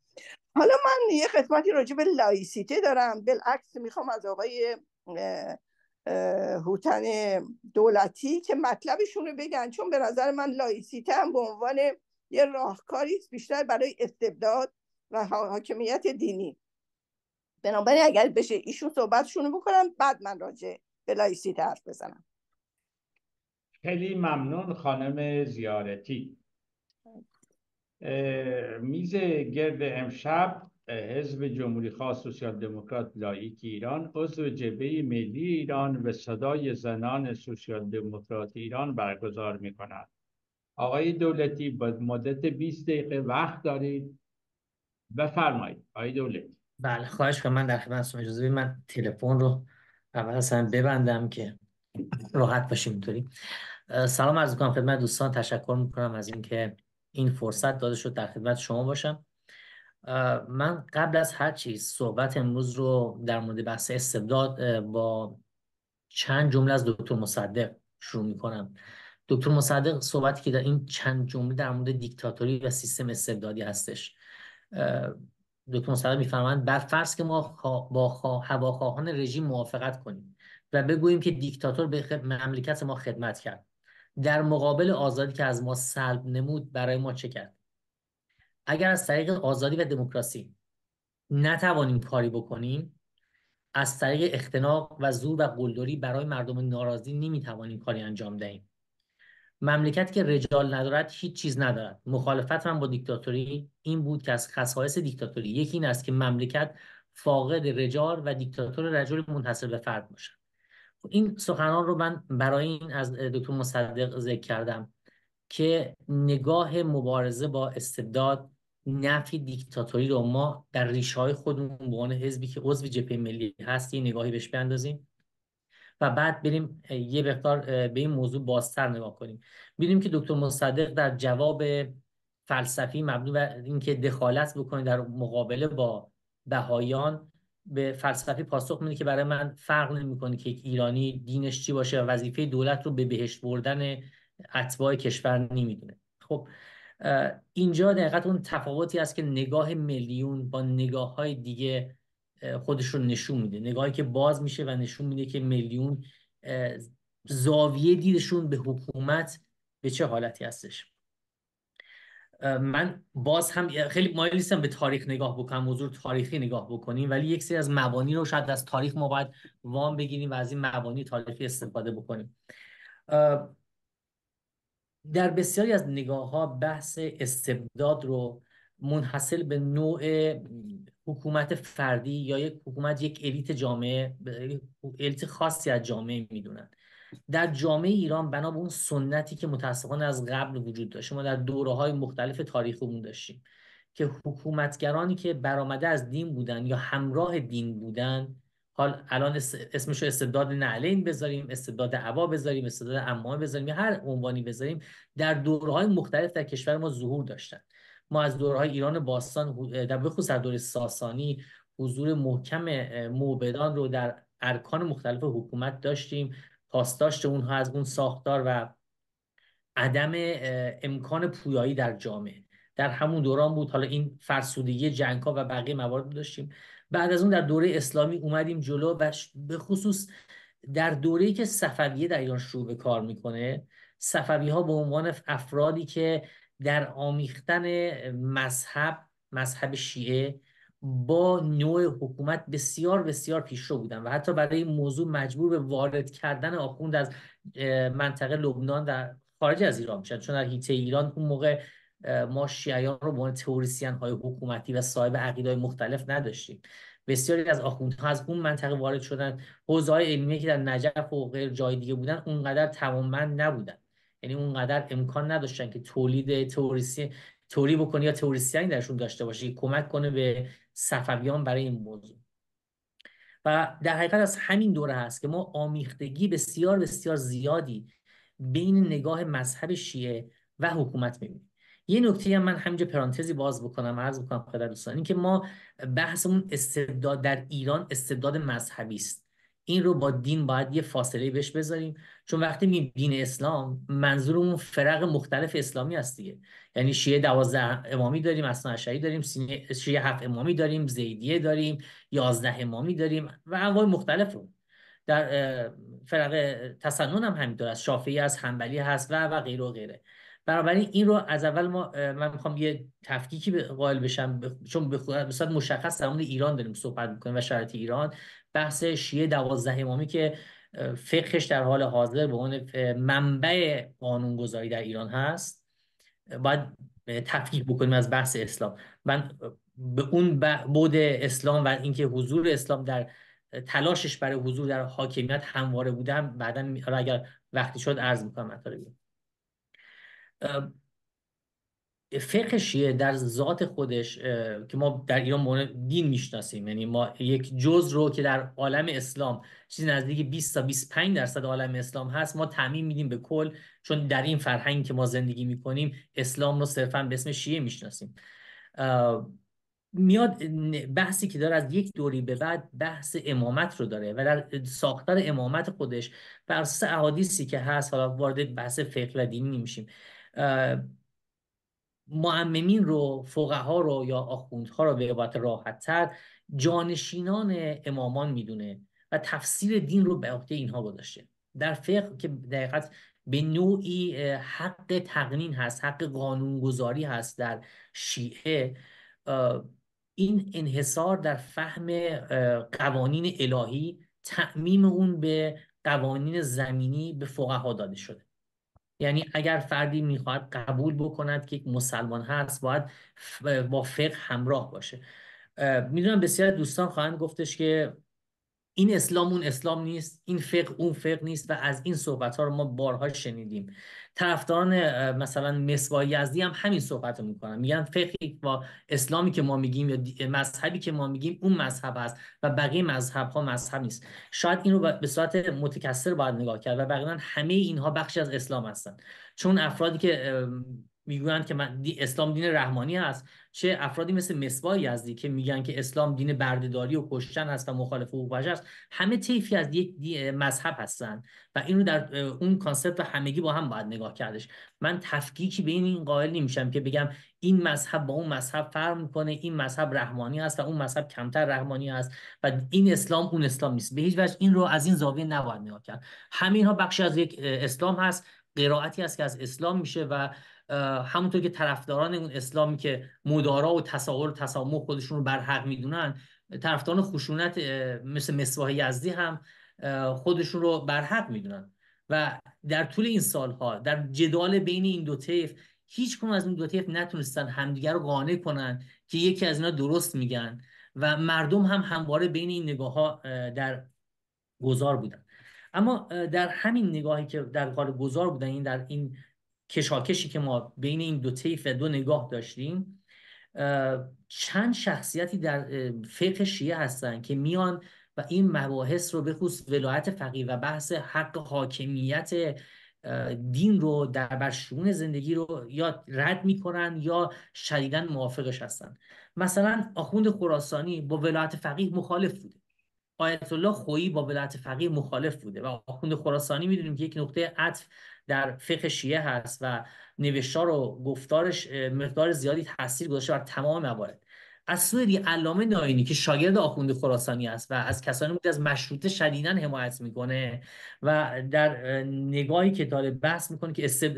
حالا من یه خدمتی راجع به لایسیته دارم. بالعکس می‌خوام از آقای هوتن دولتی که مطلبشون رو بگن چون به نظر من لایسیته هم به عنوان یه راهکاری بیشتر برای استبداد و حاکمیت دینی. بنابراین اگر بشه ایشون صحبتشون رو بکنم بعد من راجع به لایسیته حرف بزنم. خیلی ممنون خانم زیارتی. میز گرد امشب حزب جمهوری خواست سوسیال دموکرات لایک ایران عضو جبهه ملی ایران و صدای زنان سوسیال دموکرات ایران برگزار می کند آقای دولتی با مدت 20 دقیقه وقت دارید. بفرمایید آقای دولتی. بله خواهش کنم من در خدمت اجازه من تلفن رو اول اصلا ببندم که راحت باشیم اینطوری. سلام عرض کنم خدمت دوستان. تشکر می‌کنم از اینکه این فرصت داده شد در خدمت شما باشم. من قبل از هر چیز صحبت امروز رو در مورد بحث استبداد با چند جمله از دکتر مصدق شروع می کنم دکتر مصدق صحبتی که در این چند جمله در مورد دیکتاتوری و سیستم استبدادی هستش. دکتر مصدق میفرمایند بر فرض که ما با هواخواهان رژیم موافقت کنیم و بگوییم که دیکتاتور به مملکت ما خدمت کرد. در مقابل آزادی که از ما سلب نمود برای ما چه کرد؟ اگر از طریق آزادی و دموکراسی نتوانیم کاری بکنیم از طریق اختناق و زور و قلدری برای مردم ناراضی نمی‌توانیم کاری انجام دهیم. مملکت که رجال ندارد هیچ چیز ندارد. مخالفت من با دیکتاتوری این بود که از خصایص دیکتاتوری یکی این است که مملکت فاقد رجال و دیکتاتور رجل منحصر به فرد باشد. این سخنان رو من برای این از دکتر مصدق ذکر کردم که نگاه مبارزه با استبداد نفی دیکتاتوری رو ما در ریشه های خودمون به عنوان حزبی که عضو جبهه ملی هست یه نگاهی بهش بیاندازیم. و بعد بریم یه مقدار به این موضوع بازتر نگاه کنیم. ببینیم که دکتر مصدق در جواب فلسفی مبنی بر اینکه دخالت بکنه در مقابله با بهایان به فلسفی پاسخ میده که برای من فرق نمی‌کنه که یک ایرانی دینش چی باشه و وظیفه دولت رو به بهشت بردن اتباع کشور نمی‌دونه. خب اینجا دقیقت اون تفاوتی است که نگاه میلیون با نگاه های دیگه خودش رو نشون میده. نگاهی که باز میشه و نشون میده که میلیون زاویه دیدشون به حکومت به چه حالتی هستش. من باز هم خیلی مایل نیستم به تاریخ نگاه بکنم موضوع تاریخی نگاه بکنیم ولی یک سری از مبانی رو شاید از تاریخ ما باید وام بگیریم و از این مبانی تاریخی استفاده بکنیم. در بسیاری از نگاه ها بحث استبداد رو منحصل به نوع حکومت فردی یا یک حکومت یک الیت جامعه الیت خاصی از جامعه می‌دونن. در جامعه ایران بنا به اون سنتی که متاسفانه از قبل وجود داشت ما در دوره های مختلف تاریخمون داشتیم که حکومتگرانی که برآمده از دین بودن یا همراه دین بودن حال الان اسمشو استبداد نعلین بذاریم استبداد عبا بذاریم استبداد امامه بذاریم یا هر عنوانی بذاریم در دوره های مختلف در کشور ما ظهور داشتن. ما از دوره های ایران باستان در بخصوص در دوره ساسانی حضور محکم موبدان رو در ارکان مختلف حکومت داشتیم. پاسداشت اونها از اون ساختار و عدم امکان پویایی در جامعه. در همون دوران بود. حالا این فرسودگی جنگ ها و بقیه موارد داشتیم. بعد از اون در دوره اسلامی اومدیم جلو و به خصوص در دوره‌ای که صفویه در ایران شروع به کار می‌کنه صفوی ها به عنوان افرادی که در آمیختن مذهب مذهب شیعه با نوع حکومت بسیار بسیار پیشرو بودن و حتی برای این موضوع مجبور به وارد کردن آخوند از منطقه لبنان در خارج از ایران میشن. چون در هیته ایران اون موقع ما شیعیان رو به عنوان های حکومتی و صاحب عقیده مختلف نداشتیم. بسیاری از آخوندها از اون منطقه وارد شدن. حوزه های علمی که در نجف و غیر جای دیگه بودن اونقدر توانمند نبودن. یعنی اونقدر امکان نداشتن که تولید تئوریسی توری بکنه یا تئوریسین درشون داشته باشه کمک کنه به صفویان برای این موضوع. و در حقیقت از همین دوره هست که ما آمیختگی بسیار بسیار زیادی بین نگاه مذهب شیعه و حکومت می‌بینیم. یه نکته هم من همینجا پرانتزی باز بکنم عرض بکنم خدا دوستان این که ما بحثمون استبداد در ایران استبداد مذهبی است. این رو با دین باید یه فاصله بهش بذاریم. چون وقتی می دین اسلام منظورمون فرق مختلف اسلامی هست دیگه. یعنی شیعه دوازده امامی داریم اصلا اشعری داریم شیعه هفت امامی داریم زیدیه داریم یازده امامی داریم و انواع مختلف رو در فرق تسنن هم همینطور است. شافعی هست حنبلی هست و و غیره و غیره. بنابراین این رو از اول ما من می‌خوام یه تفکیکی قائل بشم چون به صورت مشخص در ایران داریم صحبت می‌کنیم و شرایط ایران. بحث شیعه دوازده امامی که فقهش در حال حاضر به عنوان منبع قانونگذاری در ایران هست. باید تفکیک بکنیم از بحث اسلام. من به اون بود اسلام و اینکه حضور اسلام در تلاشش برای حضور در حاکمیت همواره بودم بعدا اگر وقتی شد عرض می‌کنم مطالبی. فقه شیعه در ذات خودش که ما در ایران دین می‌شناسیم. یعنی ما یک جز رو که در عالم اسلام چیزی نزدیک 20 تا 25 درصد عالم اسلام هست ما تعمیم میدیم به کل. چون در این فرهنگ که ما زندگی می‌کنیم اسلام رو صرفا به اسم شیعه می‌شناسیم. میاد بحثی که داره از یک دوری به بعد بحث امامت رو داره و در ساختار امامت خودش بر اساس احادیثی که هست حالا وارد بحث فقه و دینی نمیشیم. معممین رو فقها رو یا آخوندها رو به عبارت راحتتر جانشینان امامان می‌دونه و تفسیر دین رو به عهده اینها گذاشته. در فقه که دقیقت به نوعی حق تقنین هست حق قانونگذاری هست در شیعه این انحصار در فهم قوانین الهی تعمیم اون به قوانین زمینی به فقها داده شده. یعنی اگر فردی می‌خواهد قبول بکند که یک مسلمان هست باید با فقه همراه باشه. می‌دونم بسیار دوستان خواهند گفتش که این اسلام اون اسلام نیست این فقه اون فقه نیست و از این صحبت ها رو ما بارها شنیدیم. طرفداران مثلا مسوا یزدی هم همین صحبت رو می‌کنن. میگن فقه با اسلامی که ما میگیم یا مذهبی که ما میگیم اون مذهب هست و بقیه مذهب ها مذهب نیست. شاید این رو به صورت متکثر باید نگاه کرد و بقیه همه اینها بخشی از اسلام هستن. چون افرادی که می‌گویند که من اسلام دین رحمانی هست. چه افرادی مثل مصباح یزدی که میگن که اسلام دین بردهداری و کشتن هست و مخالف حقوق بشر است همه طیفی از یک مذهب هستن و اینو در اون کانسپت همگی با هم باید نگاه کردش. من تفکیکی بین این قائل نمیشم که بگم این مذهب با اون مذهب فرق می‌کنه این مذهب رحمانی است و اون مذهب کمتر رحمانی است و این اسلام اون اسلام نیست. به هیچ وجه این رو از این زاویه نباید نگاه کرد. همین ها بخشی از یک اسلام هست. قرائتی است که از اسلام میشه و همونطور که طرفداران اون اسلامی که مدارا و تصاور و تسامح خودشون رو بر حق می‌دونن طرفداران خشونت مثل مصباح یزدی هم خودشون رو بر حق می‌دونن. و در طول این سالها در جدال بین این دو طیف هیچ کنون از این دو طیف نتونستن همدیگر رو قانع کنن که یکی از اینا درست میگن. و مردم هم همواره بین این نگاه ها در گذار بودن. اما در همین نگاهی که در قال گذار بودن این در این کشاکشی که ما بین این دو طیف دو نگاه داشتیم چند شخصیتی در فقه شیعه هستن که میان و این مباحث رو به خصوص ولایت فقیه و بحث حق حاکمیت دین رو در بر زندگی رو یا رد می‌کنن یا شدیدا موافقش هستن. مثلا آخوند خراسانی با ولایت فقیه مخالف بوده. آیت الله خویی با ولایت فقیه مخالف بوده و آخوند خراسانی می‌دونیم که یک نقطه عطف در فقه شیعه هست و نوشتار و گفتارش مقدار زیادی تاثیر گذاشته بر تمام موارد. از سوی دی علامه ناینی که شاگرد آخوند خراسانی است و از کسانی بود از مشروطه شدیدا حمایت می‌کنه و در نگاهی که داره بحث می‌کنه که استب...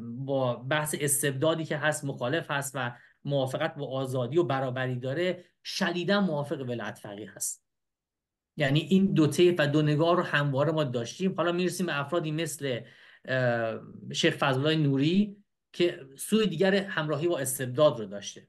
با بحث استبدادی که هست مخالف هست و موافقت با آزادی و برابری داره شدیدا موافق ولایت فقیه هست. یعنی این دو طیف و دو نگاه رو همواره ما داشتیم. حالا می‌رسیم به افرادی مثل شیخ فضلالله نوری که سوی دیگر همراهی با استبداد رو داشته.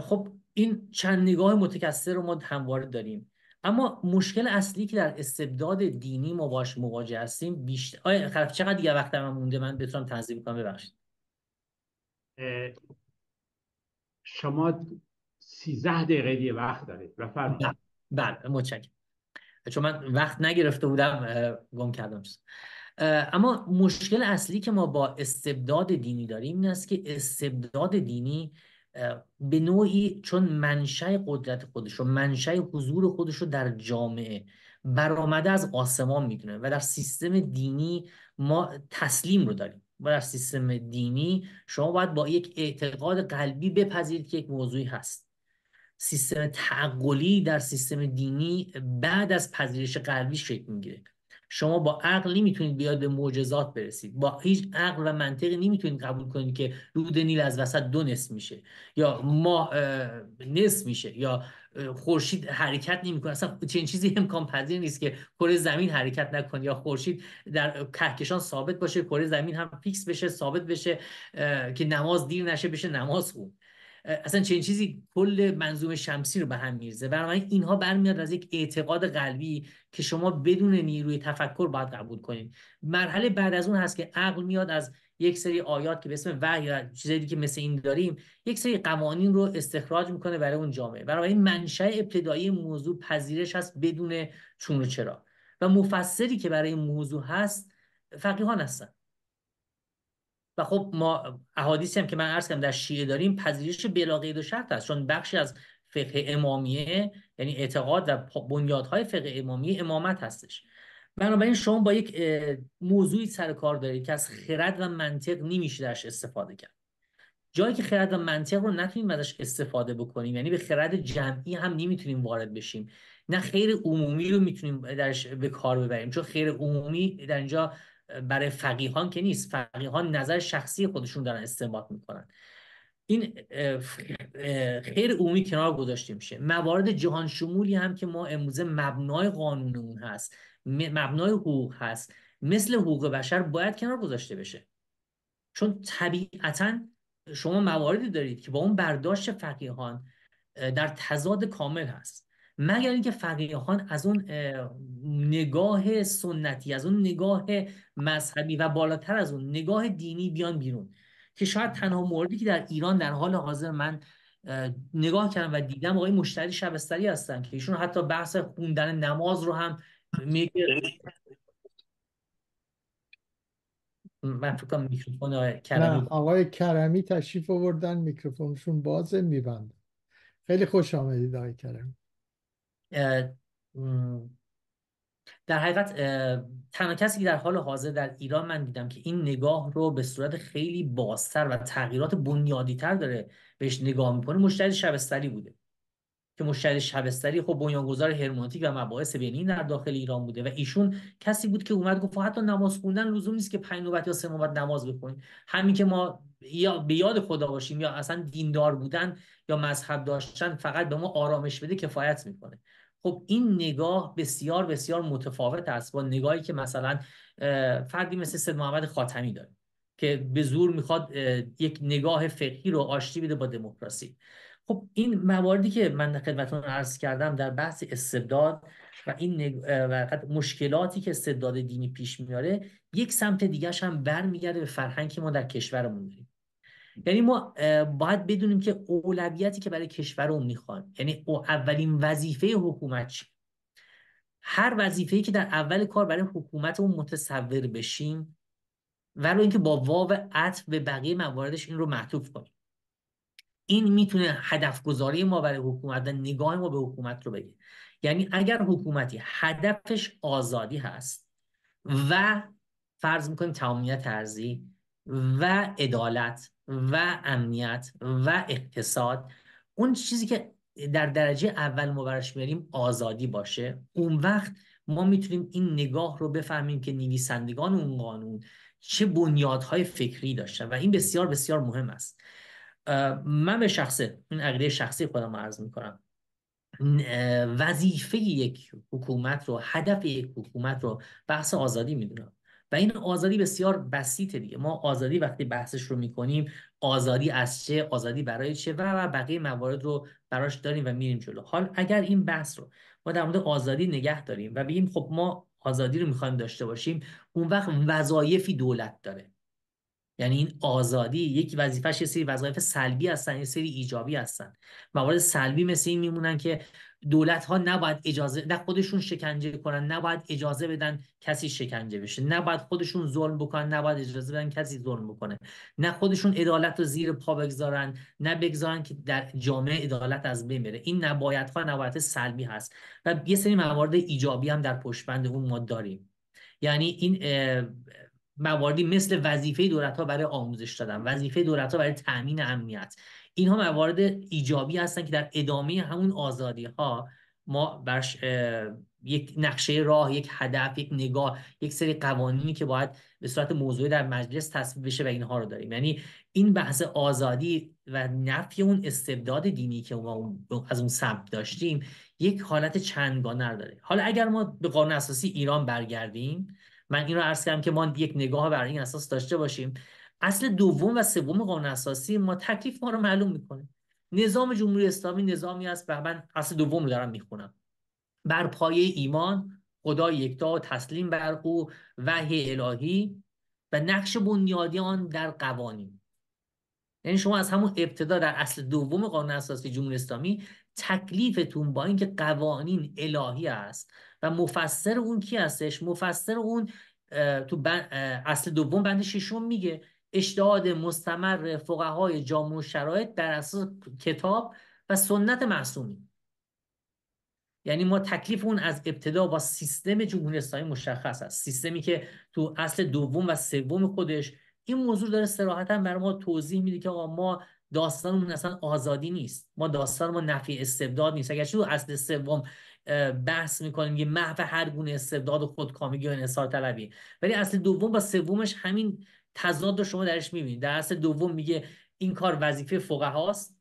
خب این چند نگاه متکثر رو ما همواره داریم. اما مشکل اصلی که در استبداد دینی ما باش مواجه هستیم بیشتر آیا خرف چقدر دیگه وقت من مونده؟ من بتونم تنظیم کنم. ببخشید. شما سیزده دقیقه دیگه وقت دارید. بفرمایید. بله متشکرم. چون من وقت نگرفته بودم گم کردم اما مشکل اصلی که ما با استبداد دینی داریم این است که استبداد دینی به نوعی چون منشأ قدرت خودش رو منشأ حضور خودش رو در جامعه برآمده از آسمان می‌دونه و در سیستم دینی ما تسلیم رو داریم و در سیستم دینی شما باید با یک اعتقاد قلبی بپذیرید که یک موضوعی هست. سیستم تعقلی در سیستم دینی بعد از پذیرش قلبی شکل می‌گیره. شما با عقل نمی‌تونید بیاد به معجزات برسید. با هیچ عقل و منطقی نمی‌تونید قبول کنید که رود نیل از وسط دو نصف میشه یا ما نصف میشه یا خورشید حرکت نمی‌کنه. اصلا چنین چیزی امکان پذیر نیست که کره زمین حرکت نکنه یا خورشید در کهکشان ثابت باشه کره زمین هم فیکس بشه ثابت بشه که نماز دیر نشه بشه نماز خوب. اصلا چنین چیزی کل منظوم شمسی رو به هم میرزه بنابراین اینها برمیاد از یک اعتقاد قلبی که شما بدون نیروی تفکر باید قبول کنید مرحله بعد از اون هست که عقل میاد از یک سری آیات که به اسم وحی یا چیزایی که مثل این داریم یک سری قوانین رو استخراج می‌کنه برای اون جامعه. بنابراین منشأ ابتدایی موضوع پذیرش هست بدون چون و چرا. و مفسری که برای موضوع هست فقیهان هستن. و خب ما احادیثی هم که من عرض کردم در شیعه داریم پذیرش بلا قید و شرط است. چون بخشی از فقه امامیه یعنی اعتقاد و بنیادهای فقه امامیه امامت هستش. بنابراین شما با یک موضوعی سر کار دارید که از خرد و منطق نمیشه درش استفاده کرد. جایی که خرد و منطق رو نتونیم ازش استفاده بکنیم یعنی به خرد جمعی هم نمی‌تونیم وارد بشیم. نه خیر عمومی رو می‌تونیم درش به کار ببریم. چون خیر عمومی در اینجا برای فقیهان که نیست. فقیهان نظر شخصی خودشون دارن استنباط می‌کنن. این خیر عمومی کنار گذاشته میشه. موارد جهان شمولی هم که ما امروزه مبنای قانونمون هست مبنای حقوق هست مثل حقوق بشر باید کنار گذاشته بشه. چون طبیعتا شما مواردی دارید که با اون برداشت فقیهان در تضاد کامل هست. مگر اینکه فقیهان از اون نگاه سنتی از اون نگاه مذهبی و بالاتر از اون نگاه دینی بیان بیرون. که شاید تنها موردی که در ایران در حال حاضر من نگاه کردم و دیدم آقای مشتری شبستری هستن که ایشون حتی بحث خوندن نماز رو هم میگه. من فکر میکروفون آقای کرمی آقای کرمی تشریف آوردن میکروفونشون بازه میبندن. خیلی خوش آمدید آقای کرمی. در حقیقت تنها کسی که در حال حاضر در ایران من دیدم که این نگاه رو به صورت خیلی بازتر و تغییرات بنیادی تر داره بهش نگاه می‌کنه مشتری شبستری بوده. که مشتری شبستری خب بنیانگذار هرمونتیک و مباحث بینی در داخل ایران بوده و ایشون کسی بود که اومد گفت حتی نماز خوندن لزوم نیست که پنج نوبت یا سه نوبت نماز بخونید همین که ما یا به یاد خدا باشیم یا اصلا دیندار بودن یا مذهب داشتن فقط به ما آرامش بده کفایت می‌کنه. خب این نگاه بسیار بسیار متفاوت است با نگاهی که مثلا فردی مثل سید محمد خاتمی داره که به زور می‌خواد یک نگاه فقهی رو آشتی بده با دموکراسی. خب این مواردی که من خدمتتون عرض کردم در بحث استبداد و این و مشکلاتی که استبداد دینی پیش میاره یک سمت دیگرش هم برمیگرده به فرهنگی ما در کشورمون یعنی ما باید بدونیم که اولویتی که برای کشورمون می‌خوان. یعنی اولین وظیفه حکومت چی هر وظیفه‌ای که در اول کار برای حکومتمون متصور بشیم ولو اینکه با واو عطف به بقیه مواردش این رو معطوف کنیم. این می‌تونه هدف گذاری ما برای حکومت و نگاه ما به حکومت رو بگه. یعنی اگر حکومتی هدفش آزادی هست و فرض می‌کنیم تمامیت ارزی و عدالت و امنیت و اقتصاد اون چیزی که در درجه اول ما براش میاریم آزادی باشه. اون وقت ما می‌تونیم این نگاه رو بفهمیم که نویسندگان اون قانون چه بنیادهای فکری داشتن و این بسیار بسیار مهم است. من به شخصه این عقیده شخصی خودم عرض می‌کنم. وظیفه یک حکومت رو هدف یک حکومت رو بحث آزادی می‌دونم. و این آزادی بسیار بسیطه دیگه. ما آزادی وقتی بحثش رو می‌کنیم آزادی از چه آزادی برای چه و بقیه موارد رو براش داریم و میریم جلو. حال اگر این بحث رو ما در مورد آزادی نگه داریم و بگیم خب ما آزادی رو می‌خوایم داشته باشیم اون وقت وظایفی دولت داره. یعنی این آزادی یک وظیفش یه سری وظایف سلبی هستن یه سری ایجابی هستن. موارد سلبی مثل این میمونن که دولت ها نباید اجازه نه خودشون شکنجه کنن نباید اجازه بدن کسی شکنجه بشه. نباید خودشون ظلم بکنن نباید اجازه بدن کسی ظلم بکنه. نه خودشون عدالت رو زیر پا بگذارن نه بگذارن که در جامعه عدالت از بین بره. این نباید ها نباید سلبی هست. و یه سری موارد ایجابی هم در پشت اون ما داریم. یعنی این مواردی مثل وظیفه دولت ها برای آموزش دادن وظیفه دولت ها برای تامین امنیت. اینها موارد ایجابی هستن که در ادامه همون آزادی ها ما برش یک نقشه راه یک هدف یک نگاه یک سری قوانینی که باید به صورت موضوعی در مجلس تصویب بشه و اینها رو داریم. یعنی این بحث آزادی و نفی اون استبداد دینی که ما از اون سمت داشتیم یک حالت چندگانه داره. حالا اگر ما به قانون اساسی ایران برگردیم من این رو عرض کردم که ما یک نگاه بر این اساس داشته باشیم. اصل دوم و سوم قانون اساسی ما تکلیف ما رو معلوم می‌کنه. نظام جمهوری اسلامی نظامی است. و من اصل دوم رو دارم می‌خونم. بر پایه ایمان خدا یکتا و تسلیم بر او وحی الهی و نقش بنیادی آن در قوانین. یعنی شما از همون ابتدا در اصل دوم قانون اساسی جمهوری اسلامی تکلیفتون با اینکه قوانین الهی است و مفسر اون کی هستش؟ مفسر اون تو اصل دوم بند ششم میگه اجتهاد مستمر فقهای جامع شرایط در اساس کتاب و سنت معصومی. یعنی ما تکلیف اون از ابتدا با سیستم جمهوری اسلامی مشخص است. سیستمی که تو اصل دوم و سوم خودش این موضوع داره صراحتا برای ما توضیح میده که آقا ما داستانمون اصلا آزادی نیست. ما داستان ما نفی استبداد نیست. اگر تو اصل سوم بحث می‌کنیم یه محو هر گونه استبداد و خودکامگی و انحصار طلبی. ولی اصل دوم با سومش همین تضاد رو شما درش می‌بینید. در اصل دوم میگه این کار وظیفه فقهاست.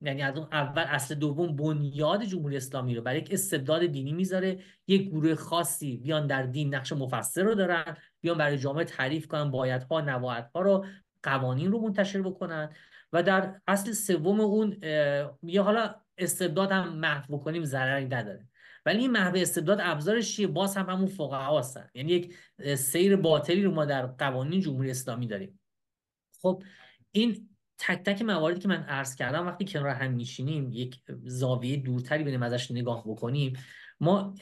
یعنی از اون اول اصل دوم بنیاد جمهوری اسلامی رو برای یک استبداد دینی می‌ذاره. یک گروه خاصی بیان در دین نقش مفسر رو دارن بیان برای جامعه تعریف کنن بایدها نواعدها رو قوانین رو منتشر بکنن. و در اصل سوم اون میگه حالا استبداد هم محو بکنیم ضرری نداره. ولی این محو استبداد ابزارش چیه؟ باز هم همون فقها هستن. یعنی یک سیر باطلی رو ما در قوانین جمهوری اسلامی داریم. خب این تک تک مواردی که من عرض کردم وقتی کنار هم میشینیم یک زاویه دورتری بینیم ازش نگاه بکنیم ما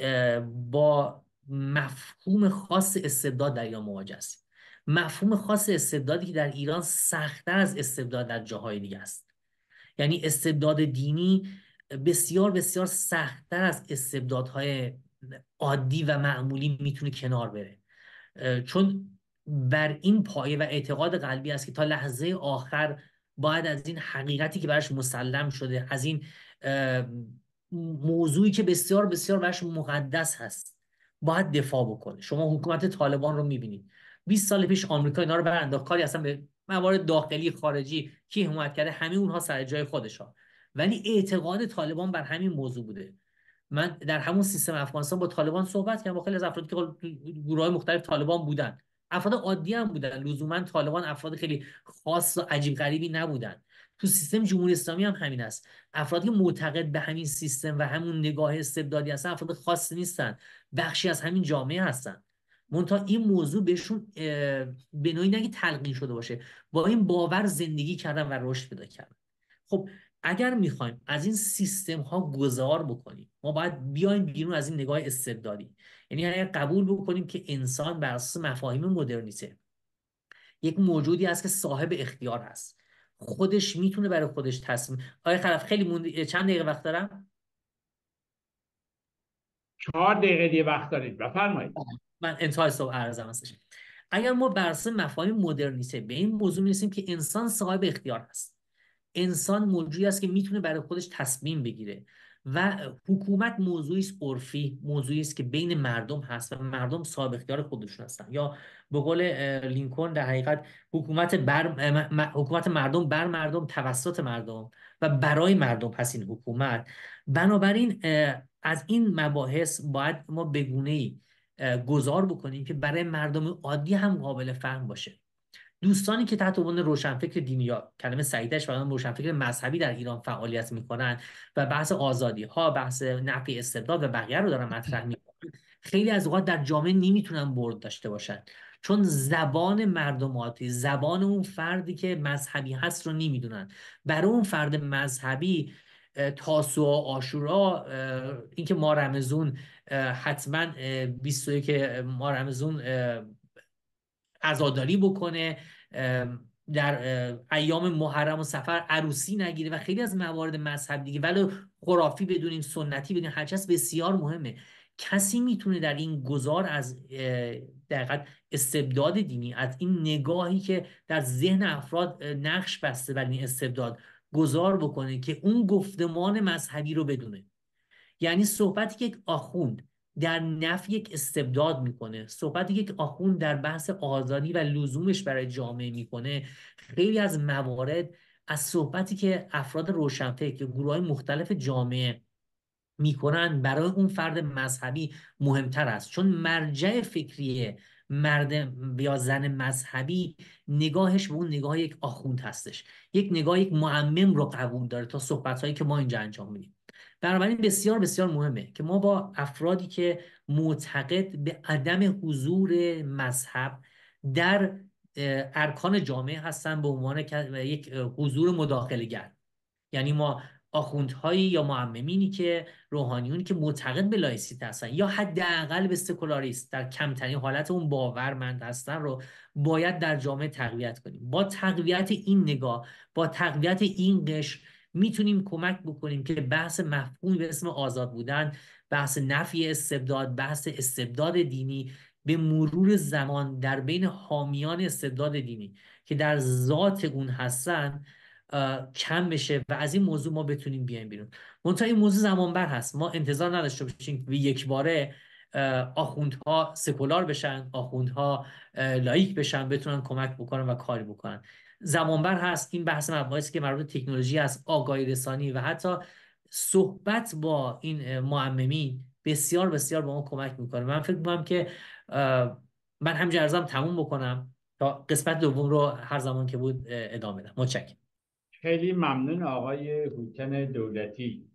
با مفهوم خاص استبداد در ایران مواجه هستیم. مفهوم خاص استبدادی که در ایران سختتر از استبداد در جاهای دیگه است. یعنی استبداد دینی بسیار بسیار سختتر از استبدادهای عادی و معمولی می‌تونه کنار بره. چون بر این پایه و اعتقاد قلبی است که تا لحظه آخر باید از این حقیقتی که براش مسلم شده از این موضوعی که بسیار بسیار براش مقدس هست باید دفاع بکنه. شما حکومت طالبان رو می‌بینید. 20 سال پیش آمریکا اینا رو برانداخت. کاری اصلا به موارد داخلی خارجی کی حمایت کرده همه اونها سر جای خودش ها ولی اعتقاد طالبان بر همین موضوع بوده. من در همون سیستم افغانستان با طالبان صحبت کردم. با خیلی از افرادی که گروه های مختلف طالبان بودن. افراد عادی هم بودن. لزوما طالبان افراد خیلی خاص و عجیب غریبی نبودن. تو سیستم جمهوری اسلامی هم همین است. افرادی که معتقد به همین سیستم و همون نگاه استبدادی هستن افراد خاصی نیستن. بخشی از همین جامعه هستن. منتها این موضوع بهشون به نوعی نگه تلقین شده باشه. با این باور زندگی کردن و رشد پیدا کردن. خب اگر می‌خوایم از این سیستم ها گذار بکنیم ما باید بیایم بیرون از این نگاه استبدادی. یعنی اگر قبول بکنیم که انسان بر اساس مفاهیم مدرنیته یک موجودی است که صاحب اختیار هست. خودش می‌تونه برای خودش تصمیم آیا خلف خیلی موندی چند دقیقه وقت دارم؟ چهار دقیقه دیگه وقت دارید. بفرمایید. من انتهای صبح عرضم هستش. اگر ما بر اساس مفاهیم مدرنیته به این موضوع می‌رسیم که انسان صاحب اختیار هست انسان موجودی است که می‌تونه برای خودش تصمیم بگیره. و حکومت موضوعی است عرفی موضوعی است که بین مردم هست و مردم صاحب اختیار خودشون هستن. یا به قول لینکلن در حقیقت حکومت بر حکومت مردم بر مردم توسط مردم و برای مردم هست این حکومت. بنابراین از این مباحث باید ما بگونه ای گذار بکنیم که برای مردم عادی هم قابل فهم باشه. دوستانی که تحت عنوان روشنفکر دینی یا کلمه سعیدش و روشنفکر مذهبی در ایران فعالیت می‌کنن و بحث آزادی ها بحث نفی استبداد و بقیه رو دارن مطرح می‌کنن خیلی از اوقات در جامعه نمی‌تونن برد داشته باشن. چون زبان مردماتی زبان اون فردی که مذهبی هست رو نمی‌دونن. برای اون فرد مذهبی تاسو و آشورا اینکه ما رمزون حتما 21 که ما رمزون عزاداری بکنه در ایام محرم و سفر عروسی نگیره و خیلی از موارد مذهب دیگه. ولی خرافی بدونیم سنتی بدونیم هرچه بسیار مهمه. کسی می‌تونه در این گذار از دقیقت استبداد دینی از این نگاهی که در ذهن افراد نقش بسته بر این استبداد گذار بکنه که اون گفتمان مذهبی رو بدونه. یعنی صحبتی که آخوند در نفی یک استبداد می‌کنه. صحبتی که یک آخوند در بحث آزادی و لزومش برای جامعه می‌کنه. خیلی از موارد از صحبتی که افراد روشنفکر یا گروه های مختلف جامعه می‌کنن برای اون فرد مذهبی مهمتر است. چون مرجع فکری مرد یا زن مذهبی نگاهش به اون نگاه یک آخوند هستش. یک نگاه یک معمم رو قبول داره تا صحبت هایی که ما اینجا انجام میدیم. بنابراین بسیار بسیار مهمه که ما با افرادی که معتقد به عدم حضور مذهب در ارکان جامعه هستن به عنوان یک حضور مداخلگر یعنی ما آخوندهایی یا معممینی که روحانیونی که معتقد به لائیسیته هستن یا حداقل به سکولاریسم در کمترین حالت اون باورمند هستن رو باید در جامعه تقویت کنیم. با تقویت این نگاه با تقویت این قشر می‌تونیم کمک بکنیم که بحث مفهومی به اسم آزاد بودن بحث نفی استبداد بحث استبداد دینی به مرور زمان در بین حامیان استبداد دینی که در ذات اون هستن کم بشه و از این موضوع ما بتونیم بیایم بیرون. منتها این موضوع زمان بر هست. ما انتظار نداشته باشیم که یک باره آخوندها سکولار بشن آخوندها لایک بشن بتونن کمک بکنن و کاری بکنن. زمانبر هست. این بحث مباحثی که مربوط تکنولوژی است آگاهی رسانی و حتی صحبت با این معممی بسیار بسیار به ما کمک می‌کنه. من فکر می‌کنم که من هم ارزم تموم بکنم تا قسمت دوم رو هر زمان که بود ادامه بدم. متشکرم. خیلی ممنون آقای هوتن دولتی.